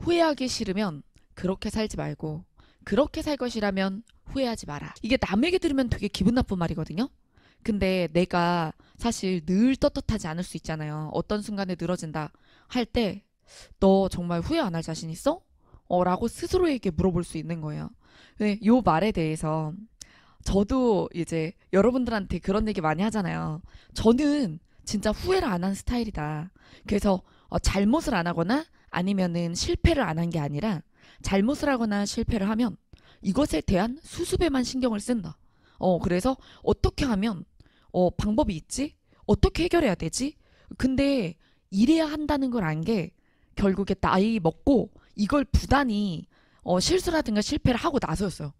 후회하기 싫으면 그렇게 살지 말고 그렇게 살 것이라면 후회하지 마라. 이게 남에게 들으면 되게 기분 나쁜 말이거든요. 근데 내가 사실 늘 떳떳하지 않을 수 있잖아요. 어떤 순간에 늘어진다 할 때 너 정말 후회 안 할 자신 있어? 어, 라고 스스로에게 물어볼 수 있는 거예요. 네, 요 말에 대해서 저도 이제 여러분들한테 그런 얘기 많이 하잖아요. 저는 진짜 후회를 안 한 스타일이다. 그래서 어, 잘못을 안 하거나 아니면은 실패를 안 한 게 아니라 잘못을 하거나 실패를 하면 이것에 대한 수습에만 신경을 쓴다. 어, 그래서 어떻게 하면 어, 방법이 있지? 어떻게 해결해야 되지? 근데 이래야 한다는 걸 안 게 결국에 나이 먹고 이걸 부단히 어, 실수라든가 실패를 하고 나서였어요.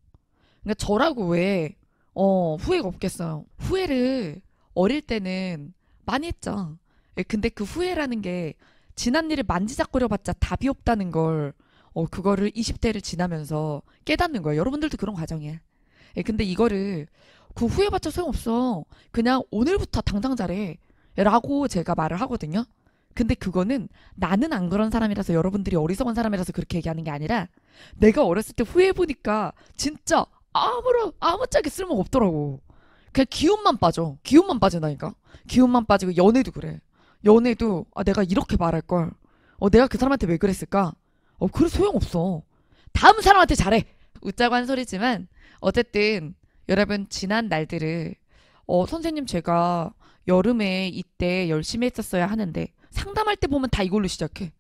그러니까 저라고 왜 어, 후회가 없겠어요. 후회를 어릴 때는 많이 했죠. 예, 근데 그 후회라는 게 지난 일을 만지작거려봤자 답이 없다는 걸 어, 그거를 20대를 지나면서 깨닫는 거예요. 여러분들도 그런 과정이에요. 예, 근데 이거를 그 후회봤자 소용없어. 그냥 오늘부터 당장 잘해. 라고 제가 말을 하거든요. 근데 그거는 나는 안 그런 사람이라서 여러분들이 어리석은 사람이라서 그렇게 얘기하는 게 아니라 내가 어렸을 때 후회해보니까 진짜 아무런, 아무짝에 쓸모가 없더라고. 그냥 기운만 빠져. 기운만 빠진다니까. 기운만 빠지고 연애도 그래. 연애도 아 내가 이렇게 말할 걸. 어 내가 그 사람한테 왜 그랬을까? 어 그래 소용 없어. 다음 사람한테 잘해. 웃자고 한 소리지만 어쨌든 여러분 지난 날들을 어 선생님 제가 여름에 이때 열심히 했었어야 하는데 상담할 때 보면 다 이걸로 시작해.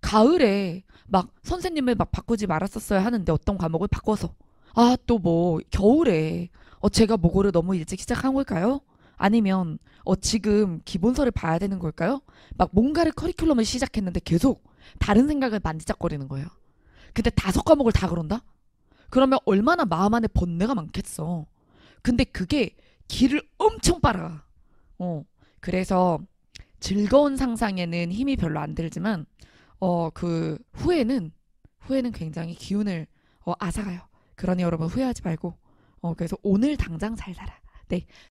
가을에 막 선생님을 막 바꾸지 말았었어야 하는데 어떤 과목을 바꿔서 아 또 뭐 겨울에 어 제가 모고를 너무 일찍 시작한 걸까요? 아니면 어 지금 기본서를 봐야 되는 걸까요? 막 뭔가를 커리큘럼을 시작했는데 계속 다른 생각을 만지작거리는 거예요. 근데 다섯 과목을 다 그런다? 그러면 얼마나 마음 안에 번뇌가 많겠어. 근데 그게 길을 엄청 빨아. 어. 그래서 즐거운 상상에는 힘이 별로 안 들지만 어 그 후회는 후회는 굉장히 기운을 어 앗아가요. 그러니 여러분 후회하지 말고 어 그래서 오늘 당장 잘 살아. 네.